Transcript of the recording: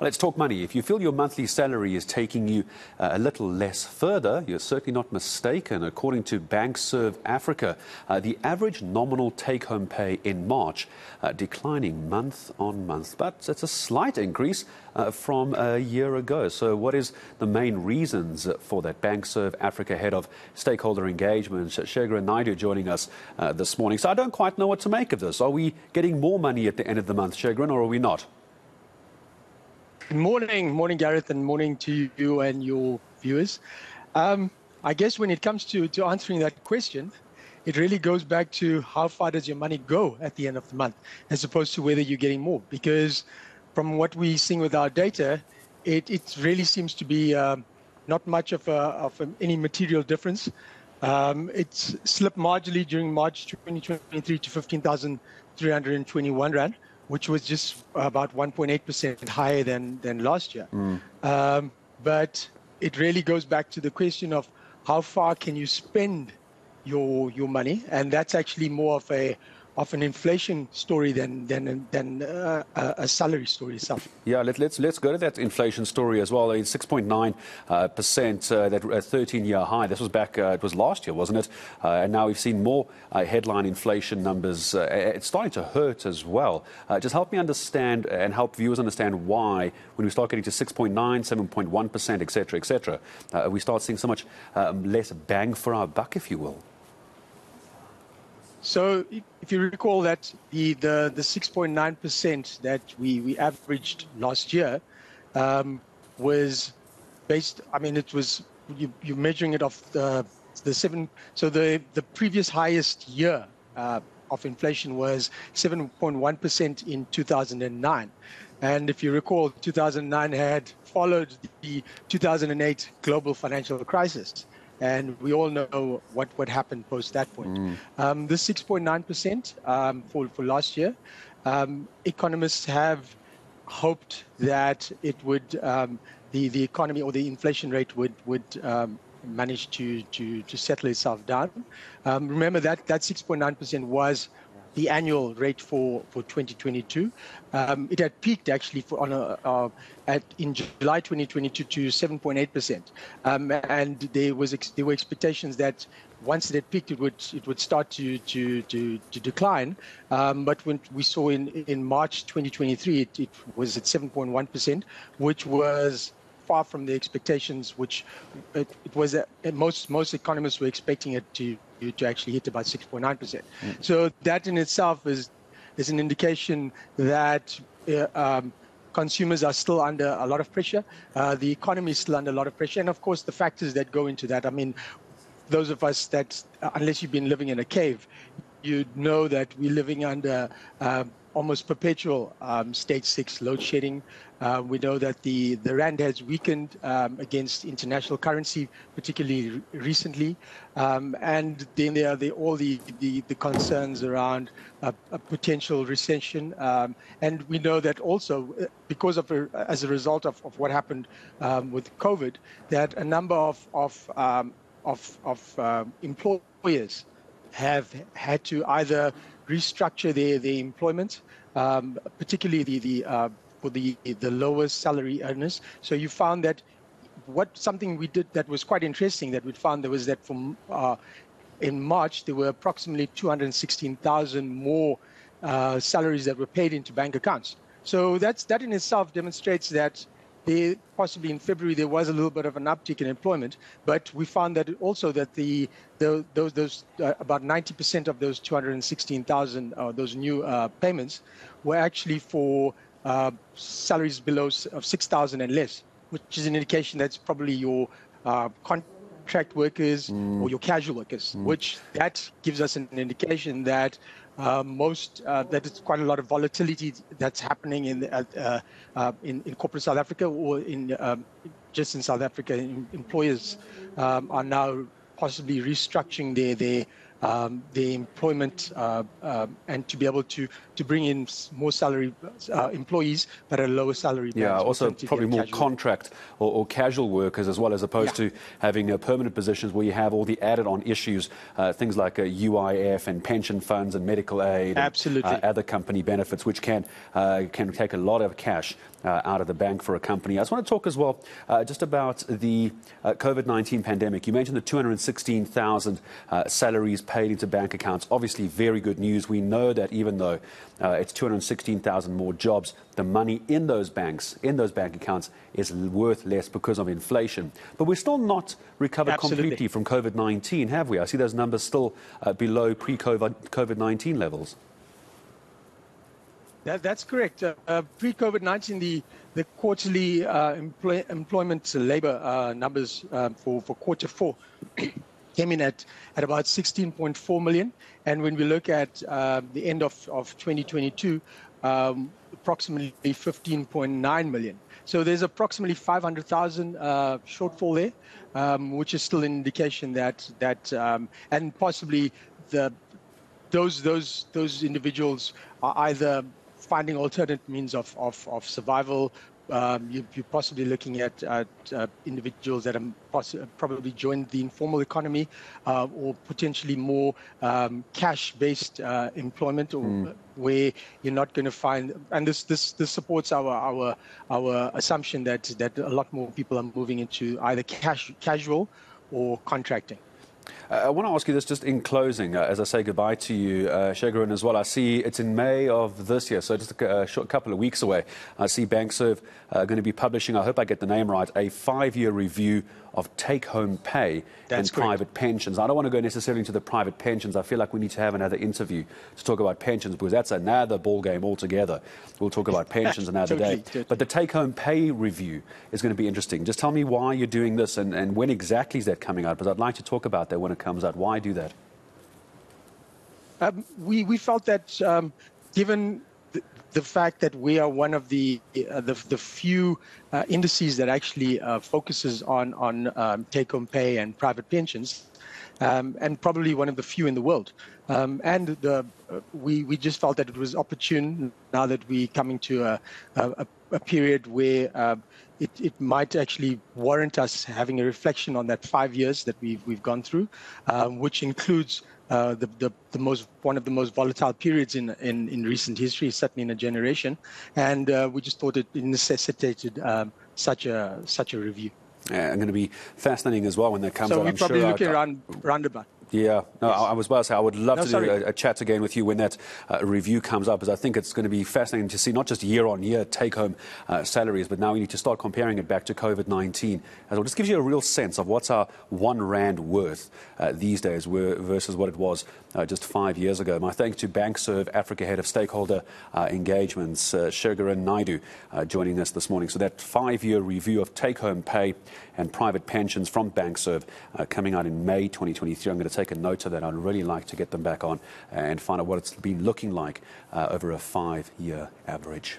Let's talk money. If you feel your monthly salary is taking you uh, a little less further, you're certainly not mistaken. According to Bankserv Africa, uh, the average nominal take home pay in March uh, declining month on month, but it's a slight increase uh, from a year ago. So, what is the main reasons for that? Bankserv Africa head of stakeholder engagement, Shergeran Naidoo, joining us uh, this morning. So, I don't quite know what to make of this. Are we getting more money at the end of the month, Shergeran, or are we not? Good morning, morning, Gareth, and morning to you and your viewers. Um, I guess when it comes to, to answering that question, it really goes back to how far does your money go at the end of the month, as opposed to whether you're getting more. Because from what we're seeing with our data, it, it really seems to be um, not much of, a, of a, any material difference. Um, it's slipped marginally during March 2023 to 15,321 Rand which was just about 1.8% higher than, than last year. Mm. Um, but it really goes back to the question of how far can you spend your your money, and that's actually more of a of an inflation story than than than uh, a salary story itself. Yeah, let, us let's, let's go to that inflation story as well. It's 6.9 uh, percent, uh, that 13-year high. This was back. Uh, it was last year, wasn't it? Uh, and now we've seen more uh, headline inflation numbers. it's starting to hurt as well. just help me understand and help viewers understand why, when we start getting to 6.9, 7.1 percent, etc., etc., we start seeing so much um, less bang for our buck, if you will. So if you recall that the, the, the 6.9% that we, we averaged last year um, was based, I mean, it was, you, you're measuring it off the, the seven, so the, the previous highest year uh, of inflation was 7.1% in 2009. And if you recall, 2009 had followed the 2008 global financial crisis and we all know what, what happened post that point. Mm. Um, the 6.9% um, for, for last year, um, economists have hoped that it would, um, the, the economy or the inflation rate would, would um, manage to, to, to settle itself down. Um, remember that that 6.9% was the annual rate for, for 2022. Um, it had peaked actually for on a, uh, at in July 2022 to 7.8 um, and there was there were expectations that once it had peaked, it would it would start to to to, to decline. Um, but when we saw in in March 2023, it, it was at 7.1 percent, which was far from the expectations, which it, it was uh, most most economists were expecting it to to actually hit about 6.9 percent. Mm. So that in itself is is an indication that. Uh, um, consumers are still under a lot of pressure. Uh, the economy is still under a lot of pressure. And of course, the factors that go into that. I mean, those of us that, uh, unless you've been living in a cave, you know that we're living under uh, almost perpetual um, six load shedding. Uh, we know that the, the rand has weakened um, against international currency, particularly recently. Um, and then there are the, all the, the, the, concerns around a, potential recession. Um, and we know that also, uh, because of a, as a result of, of what happened um, with COVID, that a number of, of, um, of, of employers have had to either restructure their, their employment, um, particularly the, the, uh, for the, the lowest salary earners. So you found that what something we did that was quite interesting that we found there was that from uh, in March there were approximately 216,000 more uh, salaries that were paid into bank accounts. So that's that in itself demonstrates that there, possibly in February there was a little bit of an uptick in employment, but we found that also that the, the those those uh, about 90% of those 216,000 uh, those new uh, payments were actually for uh, salaries below of 6,000 and less, which is an indication that's probably your uh, contract workers mm. or your casual workers, mm. which that gives us an indication that uh, most uh, that it's quite a lot of volatility that's happening in uh, uh, in, in, corporate South Africa or in um, just in South Africa. Employers um, are now possibly restructuring their their um, the employment uh, uh, and to be able to to bring in more salary uh, employees but at a lower salary. Yeah, also probably more contract or, or, casual workers as well, as opposed yeah. to having uh, permanent positions where you have all the added-on issues, uh, things like UIF and pension funds and medical aid, absolutely, and, uh, other company benefits, which can can take a lot of cash uh, out of the bank for a company. I just want to talk as well uh, just about the uh, COVID 19 pandemic. You mentioned the 216,000 uh, salaries paid into bank accounts. Obviously, very good news. We know that even though uh, it's 216,000 more jobs, the money in those banks, in those bank accounts, is worth less because of inflation. But we're still not recovered Absolutely. completely from COVID 19, have we? I see those numbers still uh, below pre COVID 19 levels. That, that's correct. Uh, uh, Pre-COVID-19, the, the quarterly uh, employ, employment labor uh, numbers um, for, for quarter four came in at, at about 16.4 million. And when we look at uh, the end of, of 2022, um, approximately 15.9 million. So there's approximately 500,000 uh, shortfall there, um, which is still an indication that that um, and possibly the those those those individuals are either finding alternate means of, of, of survival. Um, you, are possibly looking at, at uh, individuals that have probably joined the informal economy uh, or potentially more um, cash-based uh, employment or mm. where you're not going to find and this, this this supports our our our assumption that that a lot more people are moving into either cash casual or contracting. Uh, I want to ask you this just in closing, uh, as I say goodbye to you, uh, Segun, as well. I see it's in May of this year, so just a, short couple of weeks away. I see Bankserv uh, going to be publishing, I hope I get the name right, a five year review of take home pay That's and private pensions. I don't want to go necessarily into the private pensions. I feel like we need to have another interview to talk about pensions because that's another ball game altogether. We'll talk about pensions another totally, day. Totally. But the take home pay review is going to be interesting. Just tell me why you're doing this and, and when exactly is that coming out? Because I'd like to talk about that when it comes out. Why do that? Um, we, we felt that um, given the fact that we are one of the uh, the, the, few uh, indices that actually uh, focuses on on um, take-home pay and private pensions, um, and probably one of the few in the world. Um, and the, uh, we we just felt that it was opportune now that we're coming to a a, a period where uh, it, it might actually warrant us having a reflection on that five years that we've we've gone through, um, which includes uh, the, the, the, most one of the most volatile periods in, in, in recent history, certainly in a generation, and uh, we just thought it necessitated um, such a such a review. Yeah, going to be fascinating as well when that comes so out. we're I'm probably sure looking around roundabout. Yeah, no, yes. I, I, was about to say I would love no, to sorry. do a, a, chat again with you when that uh, review comes up, because I think it's going to be fascinating to see not just year on year take home uh, salaries, but now we need to start comparing it back to COVID 19 as well. Just gives you a real sense of what's our one rand worth uh, these days versus what it was uh, just five years ago. My thanks to Bankserv Africa Head of Stakeholder uh, Engagements, uh, Shergeran Naidoo, uh, joining us this morning. So that five year review of take home pay and private pensions from Bankserv coming out in May 2023. I'm going to take a note of that. I'd really like to get them back on and find out what it's been looking like uh, over a five year average.